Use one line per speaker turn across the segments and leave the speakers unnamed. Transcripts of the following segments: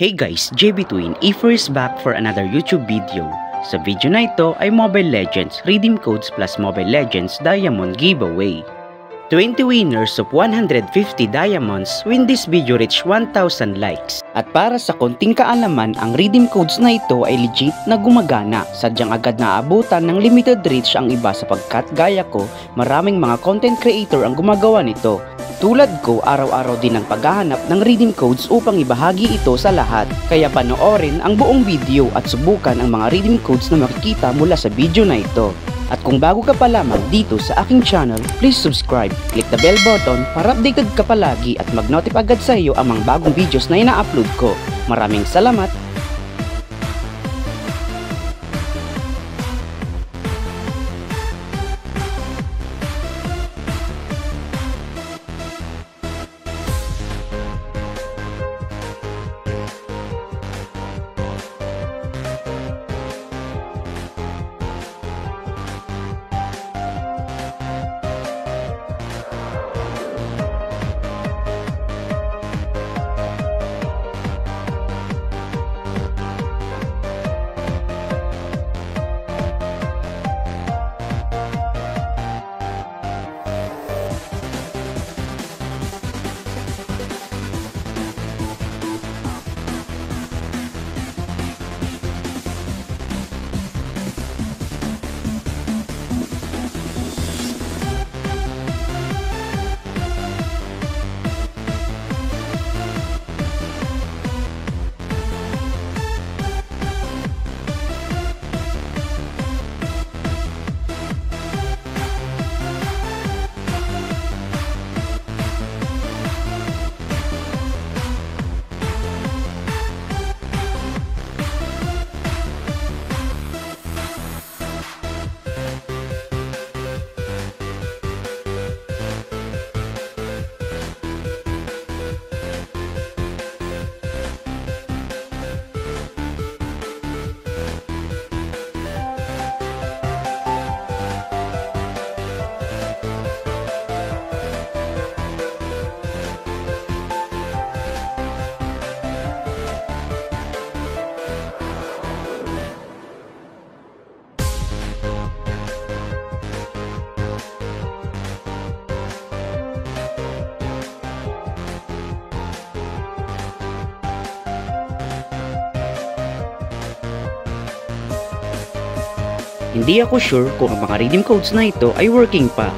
Hey guys, JB Twin, Ifer is back for another YouTube video. Sa video na ito ay Mobile Legends Redeem Codes plus Mobile Legends Diamond Giveaway. 20 winners of 150 diamonds when this video reach 1,000 likes. At para sa konting kaalaman, ang redeem codes na ito ay legit na gumagana. Sadyang agad naabutan ng limited reach ang iba sapagkat gaya ko, maraming mga content creator ang gumagawa nito. Tulad ko, araw-araw din ang paghahanap ng redeem codes upang ibahagi ito sa lahat. Kaya panoorin ang buong video at subukan ang mga redeem codes na makikita mula sa video na ito. At kung bago ka pa lamang dito sa aking channel, please subscribe, click the bell button para updated ka palagi at mag-notif agad sa iyo ang mga bagong videos na ina-upload ko. Maraming salamat! Hindi ako sure kung ang mga redeem codes na ito ay working pa.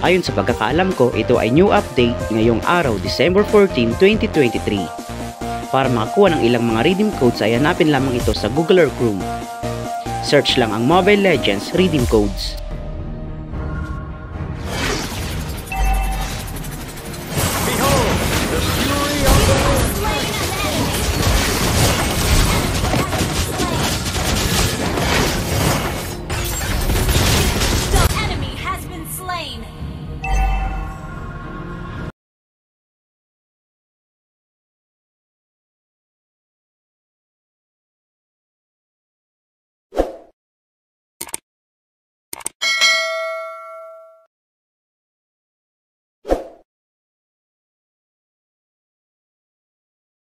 Ayon sa pagkakaalam ko, ito ay new update ngayong araw December 14, 2023. Para makakuha ng ilang mga redeem codes ay hanapin lamang ito sa Google Chrome. Search lang ang Mobile Legends Redeem Codes.